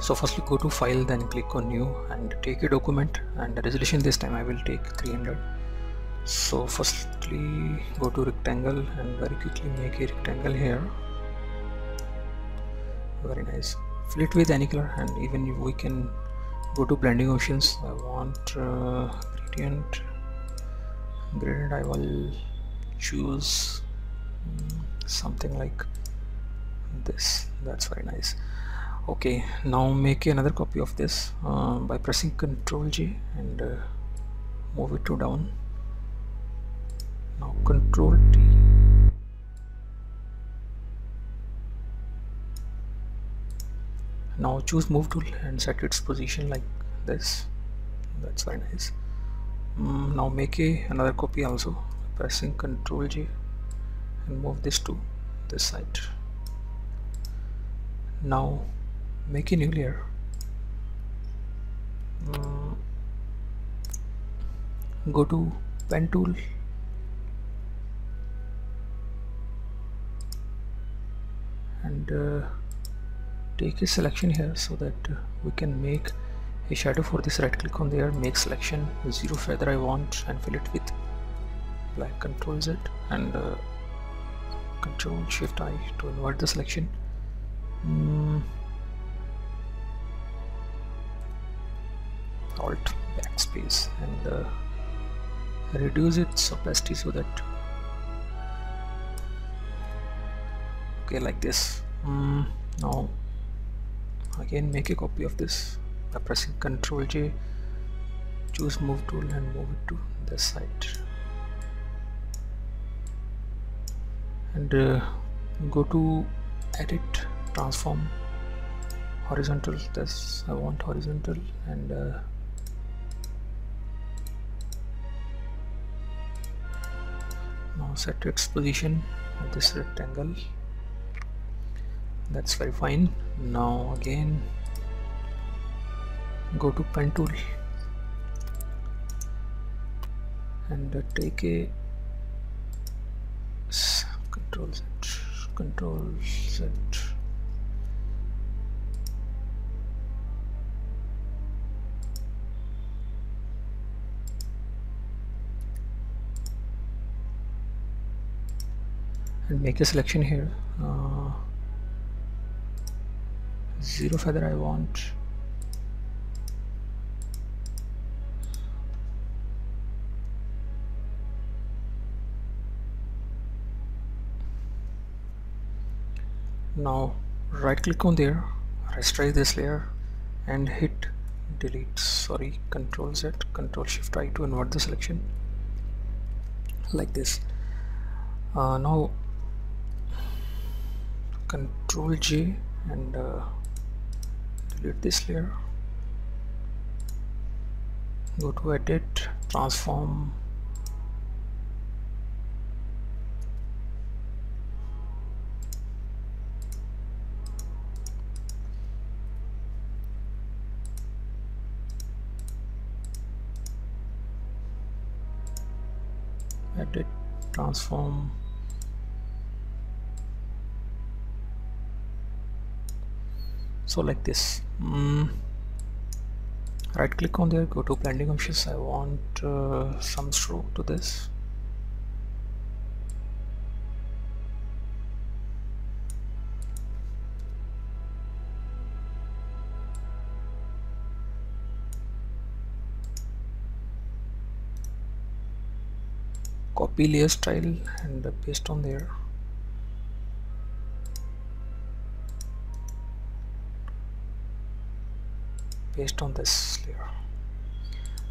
so firstly go to file then click on new and take a document and the resolution this time I will take 300 so firstly go to rectangle and very quickly make a rectangle here. Very nice. Fill it with any color and even we can go to blending options I want uh, gradient gradient I will choose um, something like this. That's very nice okay now make another copy of this uh, by pressing ctrl J and uh, move it to down. Now control T. Now choose move tool and set its position like this. That's very nice. Mm, now make a another copy also pressing ctrl J and move this to this side. Now make a new layer. Mm, go to pen tool. And uh, take a selection here so that uh, we can make a shadow for this right click on there. Make selection zero feather I want and fill it with black control Z and uh, control shift I to invert the selection. Mm. Alt backspace and uh, reduce its opacity so that okay like this. Mm, now again make a copy of this. By pressing ctrl J choose move tool and move it to this side. And uh, go to edit transform horizontal this I want horizontal and uh, set its position at this rectangle. That's very fine. Now again go to pen tool and take a control Z control Z and make a selection here. Uh, zero feather I want. Now right click on there rasterize this layer and hit delete. Sorry control Z control shift I to invert the selection. Like this. Uh, now control J and uh, delete this layer. Go to edit transform. Edit transform so like this. Mm. right click on there go to blending options. I want uh, some stroke to this. Copy layer style and paste on there paste on this layer.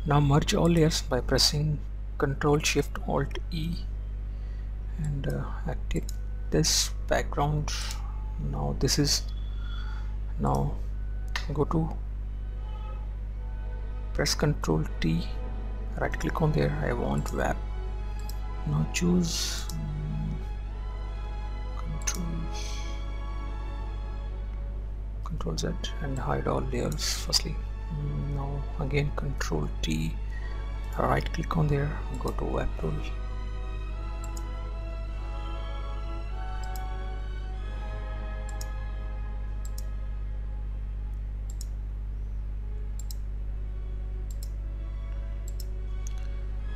Now merge all layers by pressing ctrl shift alt E and uh, active this background. Now this is now go to press ctrl T right click on there I want wrap now choose control Z and hide all layers firstly. Mm, now again control T. Right click on there go to web tool.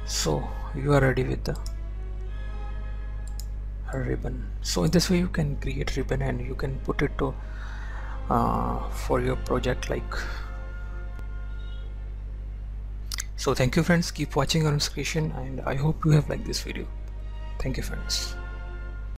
So you are ready with the ribbon. So in this way you can create ribbon and you can put it to uh, for your project like. So thank you friends. Keep watching Arunz Creation and I hope you have liked this video. Thank you friends